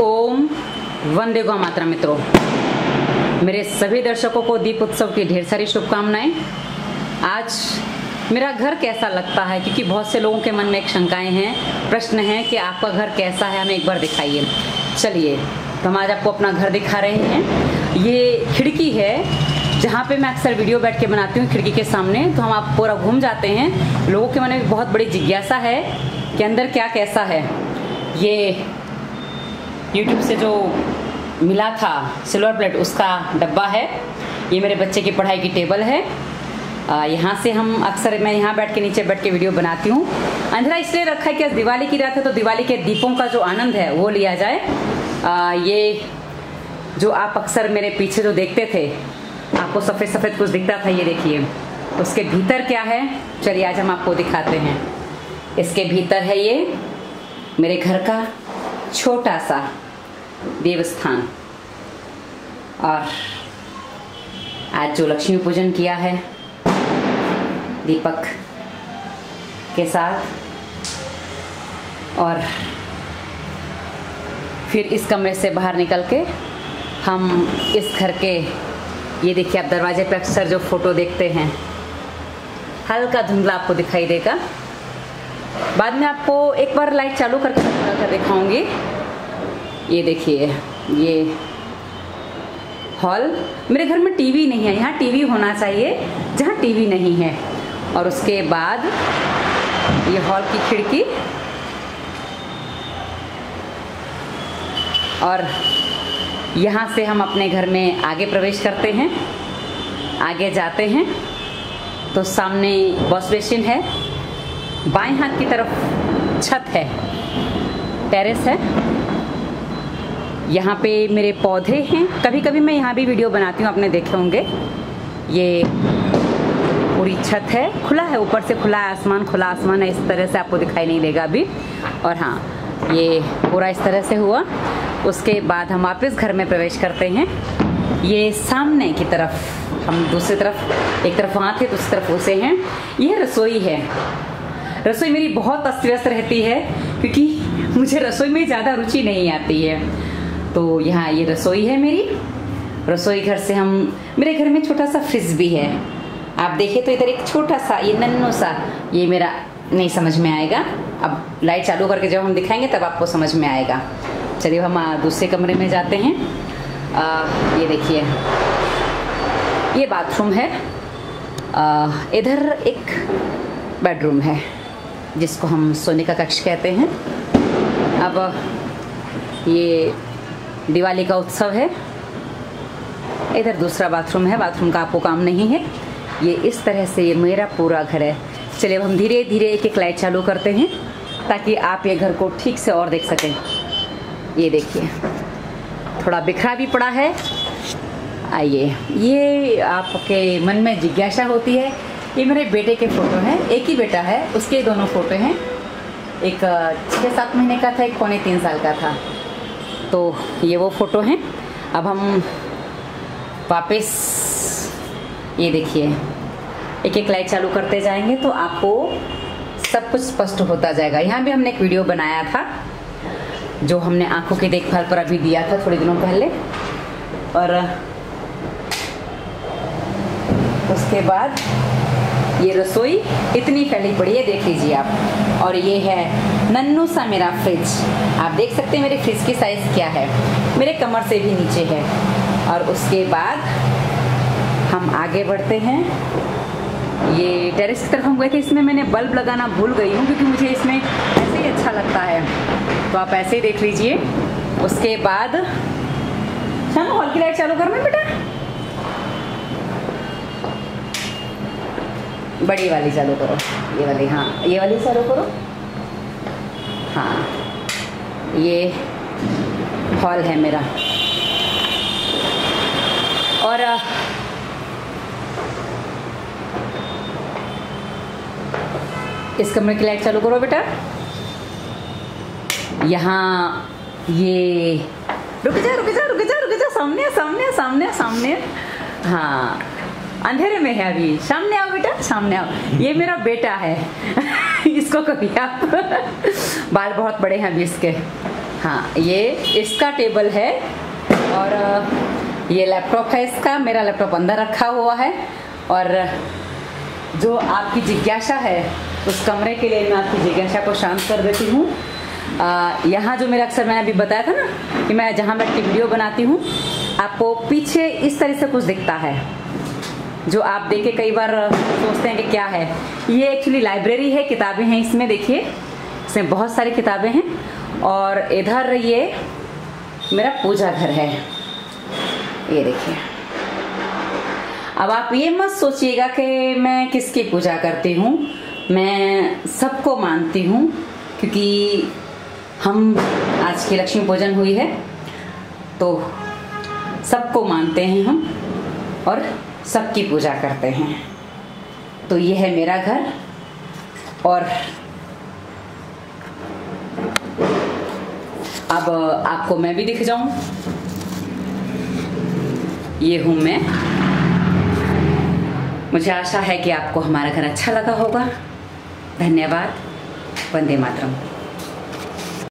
ओम वंदे गौ मात्रा मित्रों। मेरे सभी दर्शकों को दीप उत्सव की ढेर सारी शुभकामनाएँ। आज मेरा घर कैसा लगता है? क्योंकि बहुत से लोगों के मन में एक शंकाएँ हैं, प्रश्न है कि आपका घर कैसा है? हमें एक बार दिखाइए। चलिए तो हम आज आपको अपना घर दिखा रहे हैं। ये खिड़की है, जहाँ पे मैं अक्सर वीडियो बैठ के बनाती हूँ खिड़की के सामने। तो हम आप पूरा घूम जाते हैं। लोगों के मन में बहुत बड़ी जिज्ञासा है कि अंदर क्या कैसा है। ये यूट्यूब से जो मिला था सिल्वर प्लेट उसका डब्बा है। ये मेरे बच्चे की पढ़ाई की टेबल है। यहाँ से हम अक्सर मैं यहाँ बैठ के नीचे बैठ के वीडियो बनाती हूँ। अंधेरा इसलिए रखा है कि आज दिवाली की रात है तो दिवाली के दीपों का जो आनंद है वो लिया जाए। आ, ये जो आप अक्सर मेरे पीछे जो देखते थे आपको सफ़ेद सफ़ेद कुछ दिखता था ये देखिए। उसके भीतर क्या है? चलिए आज हम आपको दिखाते हैं। इसके भीतर है ये मेरे घर का छोटा सा देवस्थान। और आज जो लक्ष्मी पूजन किया है, दीपक के साथ, और फिर इस कमरे से बाहर निकल के हम इस घर के, ये देखिए आप दरवाजे पे अक्सर जो फ़ोटो देखते हैं, हल्का धुंधला आपको दिखाई देगा। बाद में आपको एक बार लाइट चालू करके कर दिखाऊँगी। ये देखिए, ये हॉल। मेरे घर में टीवी नहीं है, यहाँ टीवी होना चाहिए, जहाँ टीवी नहीं है। और उसके बाद ये हॉल की खिड़की। और यहाँ से हम अपने घर में आगे प्रवेश करते हैं, आगे जाते हैं। तो सामने वॉश बेसिन है, बाएँ हाथ की तरफ़ छत है। टेरेस है। यहाँ पे मेरे पौधे हैं। कभी कभी मैं यहाँ भी वीडियो बनाती हूँ, आपने देखे होंगे। ये पूरी छत है। खुला है, ऊपर से खुला है आसमान, खुला आसमान है। इस तरह से आपको दिखाई नहीं देगा अभी। और हाँ ये पूरा इस तरह से हुआ। उसके बाद हम वापस घर में प्रवेश करते हैं। ये सामने की तरफ़, हम दूसरी तरफ़, एक तरफ़ वहाँ थे, दूसरी तरफ़ उसे हैं। यह रसोई है। रसोई मेरी बहुत अस्त व्यस्त रहती है, क्योंकि मुझे रसोई में ज़्यादा रुचि नहीं आती है। तो यहाँ ये रसोई है मेरी। रसोई घर से हम मेरे घर में छोटा सा फ्रिज भी है। आप देखें तो इधर एक छोटा सा ये नन्नू सा ये मेरा नहीं समझ में आएगा। अब लाइट चालू करके जब हम दिखाएँगे तब आपको समझ में आएगा। चलिए हम दूसरे कमरे में जाते हैं। आ, ये देखिए। ये बाथरूम है। इधर एक बेडरूम है जिसको हम सोने का कक्ष कहते हैं। अब ये दिवाली का उत्सव है। इधर दूसरा बाथरूम है, बाथरूम का आपको काम नहीं है। ये इस तरह से ये मेरा पूरा घर है। चलिए अब हम धीरे धीरे एक एक लाइट चालू करते हैं, ताकि आप ये घर को ठीक से और देख सकें। ये देखिए, थोड़ा बिखरा भी पड़ा है। आइए, ये आपके मन में जिज्ञासा होती है, ये मेरे बेटे के फ़ोटो हैं, एक ही बेटा है, उसके दोनों फ़ोटो हैं। एक छः सात महीने का था, एक पौने तीन साल का था। तो ये वो फ़ोटो हैं। अब हम वापस ये देखिए। एक एक लाइट चालू करते जाएँगे तो आपको सब कुछ स्पष्ट होता जाएगा। यहाँ भी हमने एक वीडियो बनाया था, जो हमने आँखों की देखभाल पर अभी दिया था थोड़े दिनों पहले। और, उसके बाद ये रसोई इतनी फैली पड़ी है, देख लीजिए आप। और ये है नन्नू सा मेरा फ्रिज आप देख सकते हैं मेरे फ्रिज की साइज़ क्या है। मेरे कमर से भी नीचे है। और उसके बाद हम आगे बढ़ते हैं। ये टेरेस की तरफ़ हम गए थे, इसमें मैंने बल्ब लगाना भूल गई हूँ, क्योंकि मुझे इसमें ऐसे ही अच्छा लगता है। तो आप ऐसे ही देख लीजिए। उसके बाद, चलो हॉल की लाइट चालू करना बेटा। बड़ी वाली चालू करो। ये वाली हाँ। ये वाली चालू करो। हाँ। ये हॉल है मेरा। और इस कमरे की लाइट चालू करो बेटा। यहाँ ये, रुक जा रुक जा रुक जा रुक जा, सामने सामने सामने सामने। हाँ। अंधेरे में है अभी। सामने आओ बेटा, सामने आओ। ये मेरा बेटा है। इसको कभी आप बाल बहुत बड़े हैं अभी इसके। हाँ ये इसका टेबल है और ये लैपटॉप है इसका। मेरा लैपटॉप अंदर रखा हुआ है और, जो आपकी जिज्ञासा है, उस कमरे के लिए मैं आपकी जिज्ञासा को शांत कर देती हूँ। यहाँ जो मेरा अक्सर मैंने अभी बताया था ना कि मैं जहाँ मैं वीडियो बनाती हूँ, आपको पीछे इस तरह से कुछ दिखता है। जो आप देखे कई बार सोचते हैं कि क्या है। ये एक्चुअली लाइब्रेरी है, किताबें हैं इसमें, देखिए। इसमें बहुत सारी किताबें हैं। और इधर ये मेरा पूजा घर है। ये देखिए। अब आप ये मत सोचिएगा कि मैं किसकी पूजा करती हूँ। मैं सबको मानती हूँ, क्योंकि हम, आज की लक्ष्मी पूजन हुई है तो सबको मानते हैं हम। और सबकी पूजा करते हैं। तो ये है मेरा घर और अब आपको मैं भी दिख जाऊँ। ये हूँ मैं। मुझे आशा है कि आपको हमारा घर अच्छा लगा होगा। धन्यवाद। वंदे मातरम।